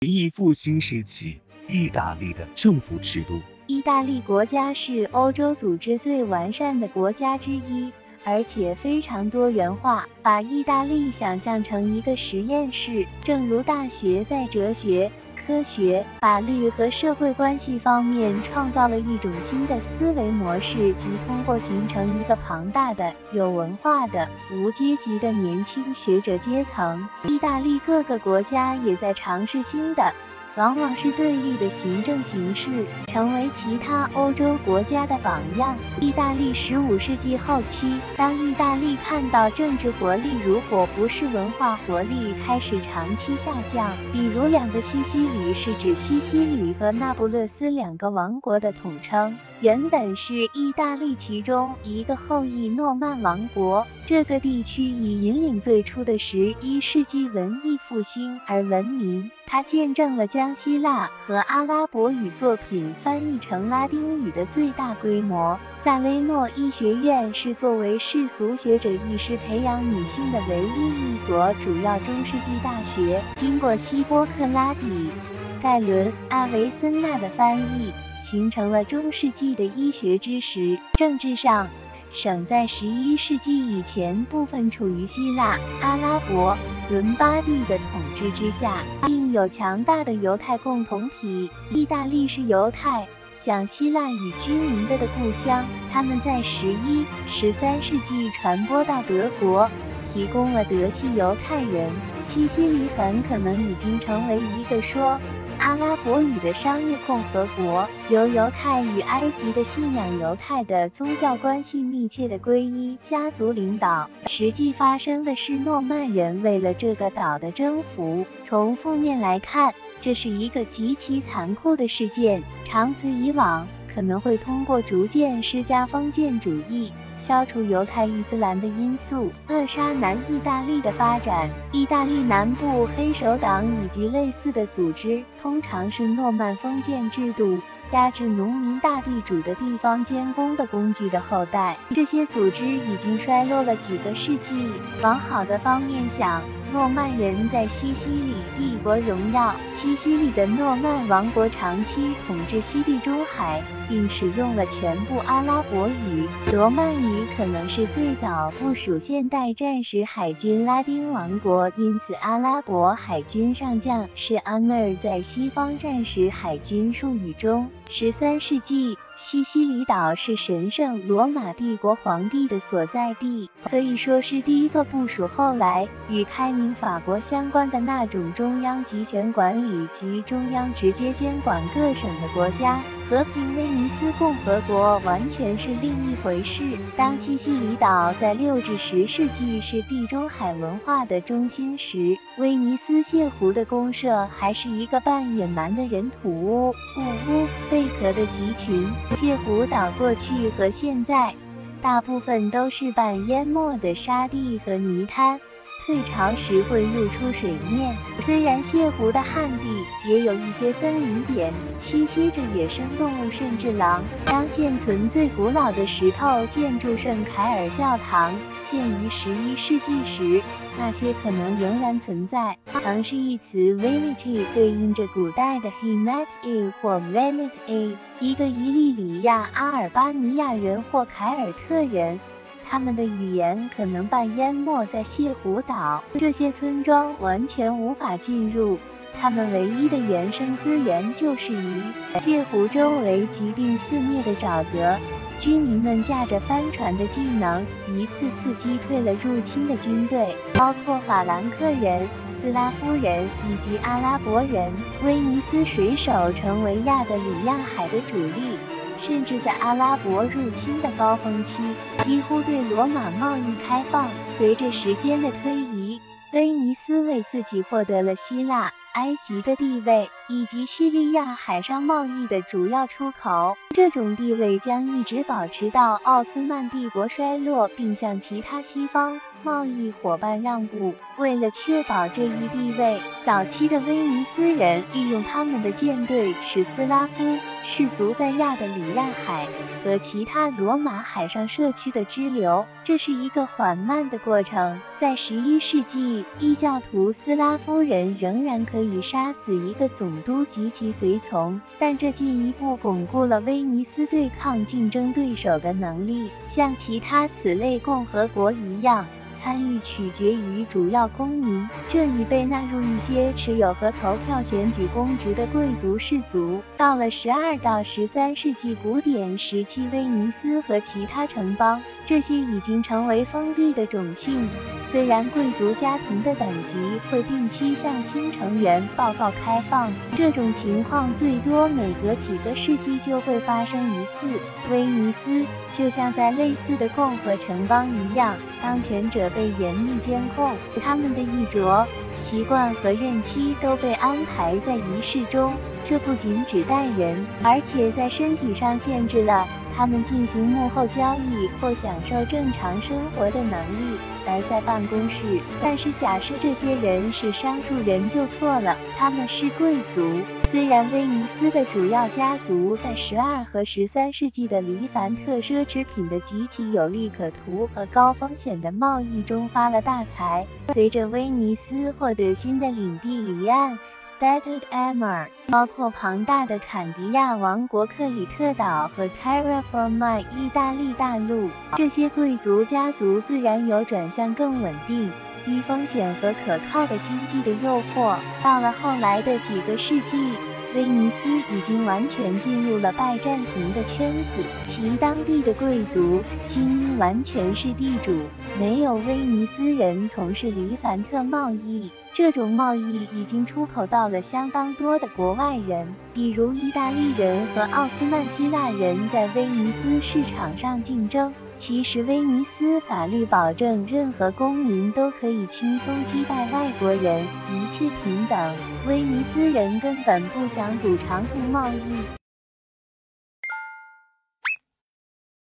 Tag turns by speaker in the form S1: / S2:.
S1: 文艺复兴时期，意大利的政府制度。
S2: 意大利国家是欧洲组织最完善的国家之一，而且非常多元化。把意大利想象成一个实验室，正如大学在哲学。科学、法律和社会关系方面创造了一种新的思维模式，即通过形成一个庞大的、有文化的、无阶级的年轻学者阶层。意大利各个国家也在尝试新的。往往是对立的行政形式，成为其他欧洲国家的榜样。意大利十五世纪后期，当意大利看到政治活力如果不是文化活力开始长期下降，比如两个西西里是指西西里和那不勒斯两个王国的统称。原本是意大利其中一个后裔诺曼王国，这个地区以引领最初的十一世纪文艺复兴而闻名。它见证了将希腊和阿拉伯语作品翻译成拉丁语的最大规模。萨雷诺医学院是作为世俗学者医师培养女性的唯一一所主要中世纪大学。经过希波克拉底、盖伦、阿维森纳的翻译。形成了中世纪的医学知识。政治上，省在十一世纪以前部分处于希腊、阿拉伯、伦巴第的统治之下，并有强大的犹太共同体。意大利是犹太讲希腊语居民的的故乡，他们在十一、十三世纪传播到德国，提供了德系犹太人。西西里很可能已经成为一个说。阿拉伯语的商业共和国，由犹太与埃及的信仰犹太的宗教关系密切的皈依家族领导。实际发生的是诺曼人为了这个岛的征服。从负面来看，这是一个极其残酷的事件。长此以往，可能会通过逐渐施加封建主义。消除犹太伊斯兰的因素，扼杀南意大利的发展。意大利南部黑手党以及类似的组织，通常是诺曼封建制度压制农民大地主的地方监工的工具的后代。这些组织已经衰落了几个世纪。往好的方面想。诺曼人在西西里帝国荣耀。西西里的诺曼王国长期统治西地中海，并使用了全部阿拉伯语。罗曼语可能是最早部署现代战时海军拉丁王国，因此阿拉伯海军上将是阿梅尔在西方战时海军术语中。十三世纪。西西里岛是神圣罗马帝国皇帝的所在地，可以说是第一个部署后来与开明法国相关的那种中央集权管理及中央直接监管各省的国家。和平威尼斯共和国完全是另一回事。当西西里岛在六至十世纪是地中海文化的中心时，威尼斯泻湖的公社还是一个半野蛮的人土屋、木屋、贝壳的集群。泻湖岛过去和现在，大部分都是半淹没的沙地和泥滩。退潮时会露出水面。虽然泻湖的旱地也有一些森林点，栖息着野生动物甚至狼。当现存最古老的石头建筑圣凯尔教堂建于十一世纪时，那些可能仍然存在。城市一词 Veneti 对应着古代的 Hinati 或 Veneti，一个伊利里亚阿尔巴尼亚人或凯尔特人。他们的语言可能半淹没在泻湖岛，这些村庄完全无法进入。他们唯一的原生资源就是鱼。泻湖周围疾病肆虐的沼泽，居民们驾着帆船的技能，一次次击退了入侵的军队，包括法兰克人、斯拉夫人以及阿拉伯人。威尼斯水手成为亚得里亚海的主力。甚至在阿拉伯入侵的高峰期，几乎对罗马贸易开放。随着时间的推移，威尼斯为自己获得了希腊、埃及的地位，以及叙利亚海上贸易的主要出口。这种地位将一直保持到奥斯曼帝国衰落，并向其他西方贸易伙伴让步。为了确保这一地位，早期的威尼斯人利用他们的舰队使斯拉夫。氏族在亚的里亚海和其他罗马海上社区的支流，这是一个缓慢的过程。在十一世纪，异教徒斯拉夫人仍然可以杀死一个总都及其随从，但这进一步巩固了威尼斯对抗竞争对手的能力，像其他此类共和国一样。参与取决于主要公民，这已被纳入一些持有和投票选举公职的贵族氏族。到了十二到十三世纪古典时期，威尼斯和其他城邦，这些已经成为封闭的种姓。虽然贵族家庭的等级会定期向新成员报告开放，这种情况最多每隔几个世纪就会发生一次。威尼斯就像在类似的共和城邦一样，当权者。被严密监控，他们的衣着、习惯和任期都被安排在仪式中。这不仅指代人，而且在身体上限制了他们进行幕后交易或享受正常生活的能力。而在办公室，但是假设这些人是商数人就错了，他们是贵族。虽然威尼斯的主要家族在十二和十三世纪的黎凡特奢侈品的极其有利可图和高风险的贸易中发了大财，随着威尼斯获得新的领地离岸 （Stated Amar），包括庞大的坎迪亚王国、克里特岛和 Terra Firma 意大利大陆，这些贵族家族自然有转向更稳定。低风险和可靠的经济的诱惑，到了后来的几个世纪，威尼斯已经完全进入了拜占庭的圈子，其当地的贵族精英完全是地主，没有威尼斯人从事黎凡特贸易。这种贸易已经出口到了相当多的国外人，比如意大利人和奥斯曼希腊人在威尼斯市场上竞争。其实，威尼斯法律保证任何公民都可以轻松击败外国人，一切平等。威尼斯人根本不想赌长途贸易。